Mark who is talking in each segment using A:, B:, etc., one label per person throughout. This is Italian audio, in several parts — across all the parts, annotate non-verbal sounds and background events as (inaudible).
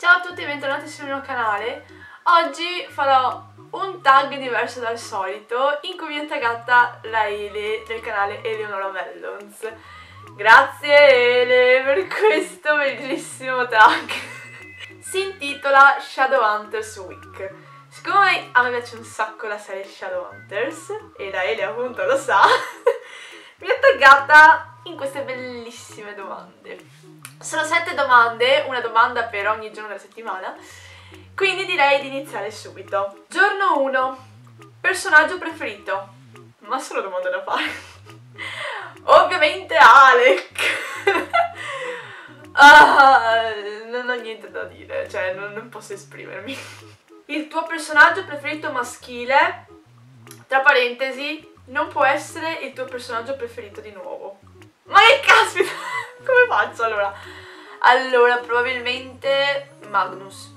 A: Ciao a tutti e bentornati sul mio canale. Oggi farò un tag diverso dal solito in cui mi è taggata la Ele del canale Eleonora Mellons. Grazie Ele per questo bellissimo tag. si intitola Shadowhunters Week. Siccome a me piace un sacco la serie Shadowhunters e la Ele appunto lo sa, (laughs) mi ha taggata in queste bellissime domande. Sono sette domande, una domanda per ogni giorno della settimana, quindi direi di iniziare subito. Giorno 1. Personaggio preferito? Ma solo domande da fare. (laughs) Ovviamente Alec. (laughs) ah, non ho niente da dire, cioè non, non posso esprimermi. Il tuo personaggio preferito maschile, tra parentesi, non può essere il tuo personaggio preferito di nuovo. Ma che caspita! Come faccio allora? Allora, probabilmente Magnus.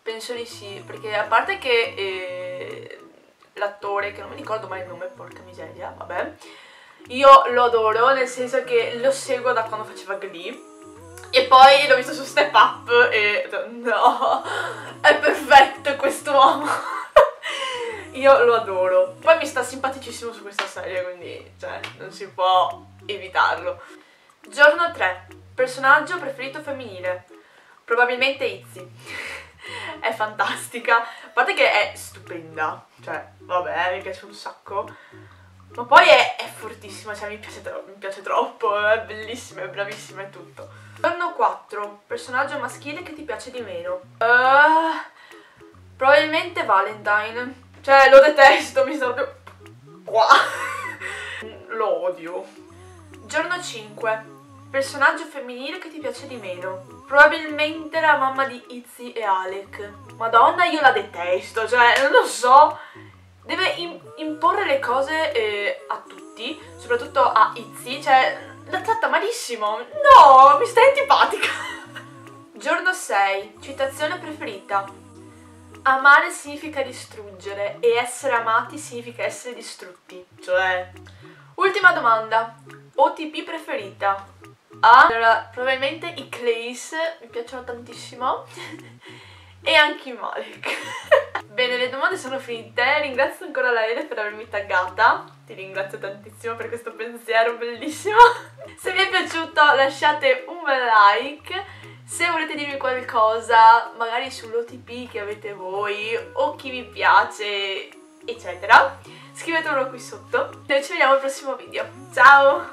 A: Penso di sì, perché a parte che eh, l'attore, che non mi ricordo mai il nome, porca miseria, vabbè, io lo adoro, nel senso che lo seguo da quando faceva Glee. E poi l'ho visto su Step Up e no, è perfetto quest'uomo. (laughs) io lo adoro. Poi mi sta simpaticissimo su questa serie, quindi cioè, non si può evitarlo. Giorno 3. Personaggio preferito femminile? Probabilmente Izzy. (laughs) è fantastica. A parte che è stupenda. Cioè, vabbè, mi piace un sacco. Ma poi è, è fortissima, cioè mi piace, mi piace, troppo, è bellissima, è bravissima e tutto. Giorno 4. Personaggio maschile che ti piace di meno? Uh, probabilmente Valentine. Cioè, lo detesto, mi sto proprio... Qua. (laughs) lo odio. Giorno 5. Personaggio femminile che ti piace di meno. Probabilmente la mamma di Izzy e Alec. Madonna, io la detesto, cioè, non lo so. Deve imporre le cose eh, a tutti, soprattutto a Izzy, cioè, la tratta malissimo. No, mi stai antipatica. (laughs) Giorno 6. Citazione preferita. Amare significa distruggere e essere amati significa essere distrutti. Cioè... Ultima domanda. OTP preferita? A. Allora, probabilmente i Clays mi piacciono tantissimo. (laughs) e anche i Malek. (laughs) Bene, le domande sono finite. Ringrazio ancora la Ele per avermi taggata. Ti ringrazio tantissimo per questo pensiero bellissimo. (laughs) Se vi è piaciuto lasciate un bel like. Se volete dirmi qualcosa, magari sull'OTP che avete voi o chi vi piace, eccetera, scrivetemelo qui sotto. Noi ci vediamo al prossimo video. Ciao!